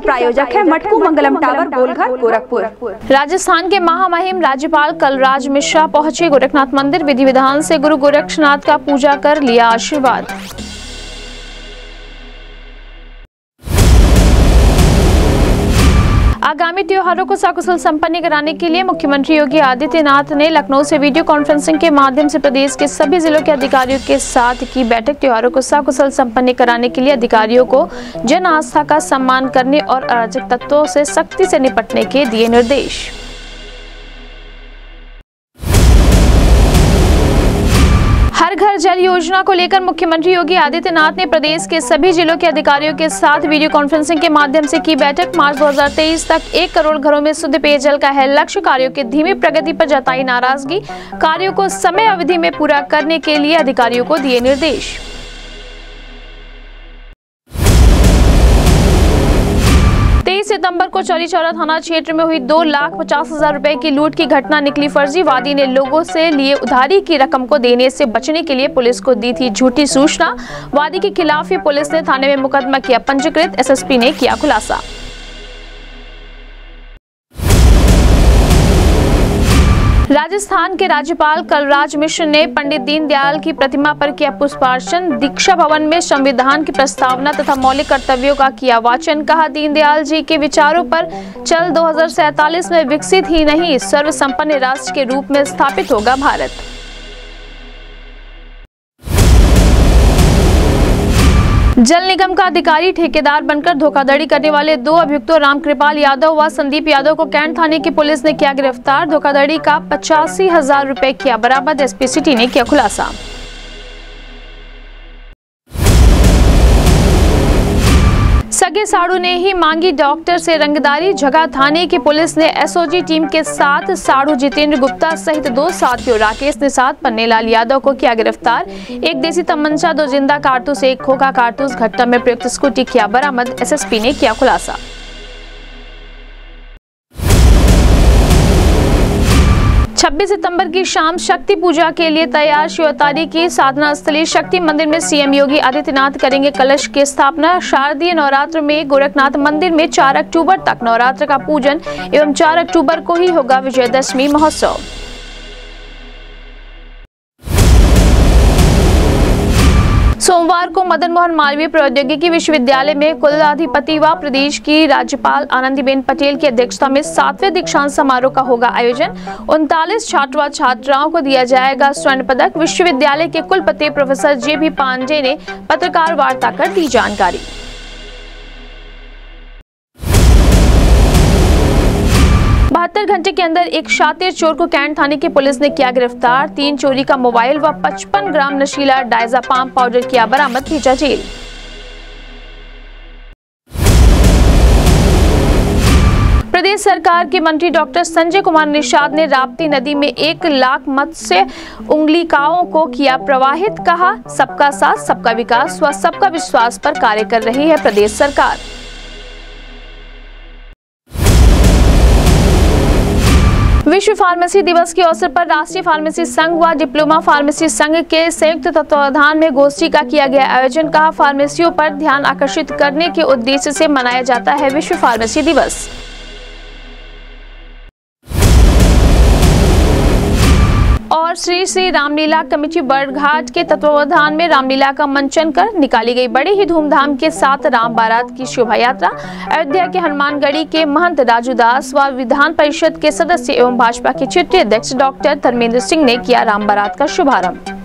प्रायोजक है मटकू मंगलम टावर, गोलघर, गोरखपुर। राजस्थान के महामहिम राज्यपाल कलराज मिश्रा पहुँचे गोरखनाथ मंदिर, विधि विधान ऐसी गुरु गोरक्षनाथ का पूजा कर लिया आशीर्वाद। आगामी त्योहारों को सकुशल संपन्न कराने के लिए मुख्यमंत्री योगी आदित्यनाथ ने लखनऊ से वीडियो कॉन्फ्रेंसिंग के माध्यम से प्रदेश के सभी जिलों के अधिकारियों के साथ की बैठक त्योहारों को सकुशल संपन्न कराने के लिए अधिकारियों को जन आस्था का सम्मान करने और अराजक तत्वों से सख्ती से निपटने के दिए निर्देश। जल योजना को लेकर मुख्यमंत्री योगी आदित्यनाथ ने प्रदेश के सभी जिलों के अधिकारियों के साथ वीडियो कॉन्फ्रेंसिंग के माध्यम से की बैठक। मार्च 2023 तक एक करोड़ घरों में शुद्ध पेयजल का है लक्ष्य। कार्यों के धीमी प्रगति पर जताई नाराज़गी। कार्यों को समय अवधि में पूरा करने के लिए अधिकारियों को दिए निर्देश। सितंबर को चौरी चौरा थाना क्षेत्र में हुई दो लाख पचास हज़ार रूपए की लूट की घटना निकली। फर्जीवादी ने लोगों से लिए उधारी की रकम को देने से बचने के लिए पुलिस को दी थी झूठी सूचना। वादी के खिलाफ ही पुलिस ने थाने में मुकदमा किया। पंजीकृत एसएसपी ने किया खुलासा। राजस्थान के राज्यपाल कलराज मिश्र ने पंडित दीनदयाल की प्रतिमा पर किया पुष्पार्चन। दीक्षा भवन में संविधान की प्रस्तावना तथा मौलिक कर्तव्यों का किया वाचन। कहा, दीनदयाल जी के विचारों पर चल दो में विकसित ही नहीं सर्व सम्पन्न राष्ट्र के रूप में स्थापित होगा भारत। जल निगम का अधिकारी ठेकेदार बनकर धोखाधड़ी करने वाले दो अभियुक्तों, रामकृपाल यादव व संदीप यादव को कैंट थाने की पुलिस ने किया गिरफ़्तार। धोखाधड़ी का पचासी हज़ार रूपए किया बरामद, एसपी सिटी ने किया खुलासा। सगे साड़ू ने ही मांगी डॉक्टर से रंगदारी। जगह थाने की पुलिस ने एसओजी टीम के साथ साड़ू जितेंद्र गुप्ता सहित दो साथियों, राकेश ने निषाद, पन्नेलाल यादव को किया गिरफ़्तार। एक देसी तमंचा, दो ज़िंदा कारतूस, एक खोखा कारतूस। घटना में प्रयुक्त स्कूटी किया बरामद। एसएसपी ने किया खुलासा। 26 सितंबर की शाम शक्ति पूजा के लिए तैयार शिवतारी की साधना स्थली शक्ति मंदिर में सीएम योगी आदित्यनाथ करेंगे कलश की स्थापना। शारदीय नवरात्र में गोरखनाथ मंदिर में 4 अक्टूबर तक नवरात्र का पूजन एवं 4 अक्टूबर को ही होगा विजयदशमी महोत्सव। सोमवार को मदन मोहन मालवीय प्रौद्योगिकी विश्वविद्यालय में कुलाधिपति व प्रदेश की राज्यपाल आनंदीबेन पटेल की अध्यक्षता में सातवें दीक्षांत समारोह का होगा आयोजन। उनतालीस छात्र व छात्राओं को दिया जाएगा स्वर्ण पदक। विश्वविद्यालय के कुलपति प्रोफेसर जे बी पांडे ने पत्रकार वार्ता कर दी जानकारी। घंटे के अंदर एक शातिर चोर को कैंट थाने की पुलिस ने किया गिरफ़्तार। तीन चोरी का मोबाइल व 55 ग्राम नशीला डायजापाम पाउडर किया बरामद, भेजा जेल। प्रदेश सरकार के मंत्री डॉक्टर संजय कुमार निषाद ने राप्ती नदी में एक लाख मत्स्य उंगलिकाओं को किया प्रवाहित, कहा, सबका साथ, सबका विकास व सबका विश्वास पर कार्य कर रही है प्रदेश सरकार। विश्व फार्मेसी दिवस के अवसर पर राष्ट्रीय फार्मेसी संघ व डिप्लोमा फार्मेसी संघ के संयुक्त तत्वावधान में गोष्ठी का किया गया आयोजन कहा, फार्मेसियों पर ध्यान आकर्षित करने के उद्देश्य से मनाया जाता है विश्व फार्मेसी दिवस। और श्री श्री रामलीला कमेटी बड़घाट के तत्वावधान में रामलीला का मंचन कर निकाली गई बड़ी ही धूमधाम के साथ राम बारात की शोभा यात्रा अयोध्या के हनुमानगढ़ी के महंत राजू दास व विधान परिषद के सदस्य एवं भाजपा के क्षेत्रीय अध्यक्ष डॉक्टर धर्मेंद्र सिंह ने किया राम बारात का शुभारंभ।